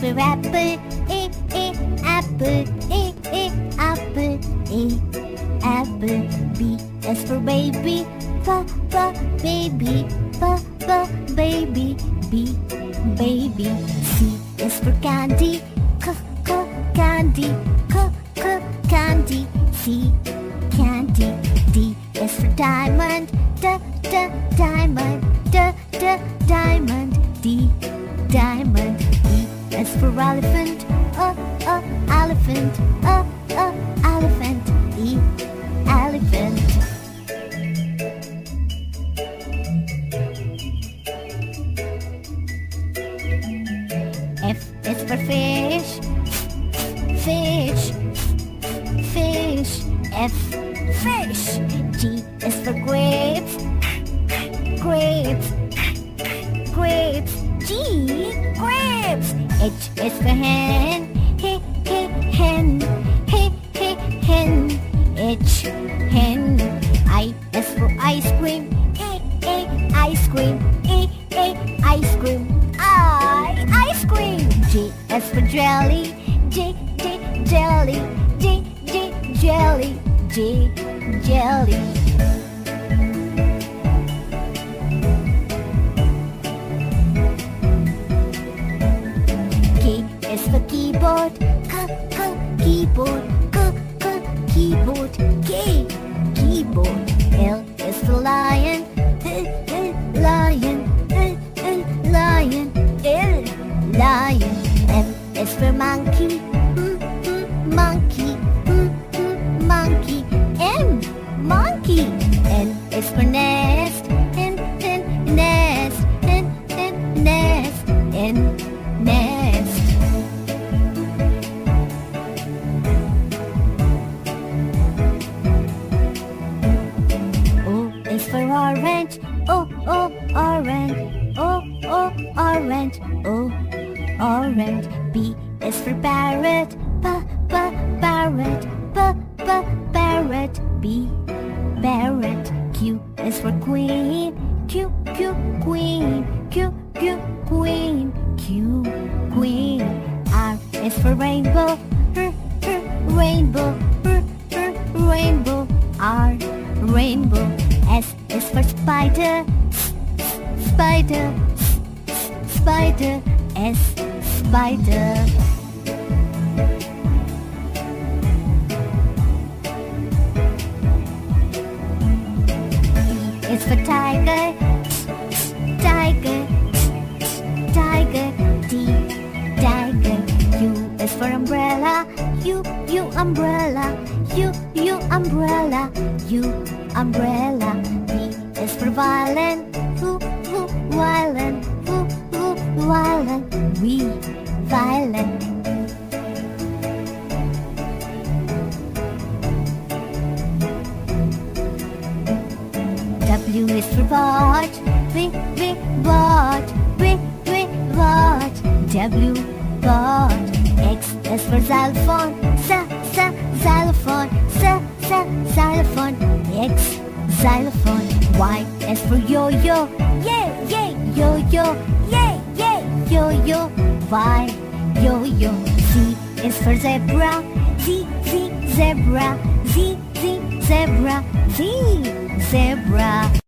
for apple, A, A, apple, A, A, apple, A, apple. B is for baby, B, B, baby, B, B, baby, B, baby. C is for candy, C, C, candy, C, C, candy, C, candy. D is for diamond, D, D, diamond, D, D, diamond, D, diamond. Is for elephant, uh, uh, elephant, uh, uh, elephant, E, elephant. F is for fish, fish, fish, F, fish. G is for grapes, For hen, he, he, hen, he, he, hen, H, hen. I is for ice cream, A, A, ice cream, A, A, ice cream, I, ice cream. J is for jelly, J, J, jelly, J, J, jelly, J, jelly. Keyboard, K, K, keyboard, K, K, keyboard, K, keyboard. L is for lion, L, L, lion, L, L, lion, L, lion. M is for monkey, M, M, monkey, M, M, monkey, M, monkey. N is for nest, orange. O, O, orange. O, O, orange. O, orange. B is for parrot. B, B, parrot. B, B, parrot. B, parrot. Q is for queen. Q, Q, queen. Q, Q, queen. Q, queen. R is for rainbow. R, R, rainbow. R, R, rainbow. R, rainbow. For spider. Spider. Spider. S, spider. Is for tiger. Tiger. Tiger. T. Tiger. U is for umbrella. U. U umbrella. U. U umbrella. U umbrella. Is for violin. V. V violin. V. V violin. we violin. W is for watch, V, V, watch, V, V, watch, W, watch. X is for xylophone, S, S, xylophone, S, S, xylophone, X, xylophone. Y is for yo-yo, yeah, yeah, yo-yo, yeah, yeah, yo-yo, Y, yo-yo. Z is for zebra, Z, Z, zebra, Z, Z, zebra, Z, zebra.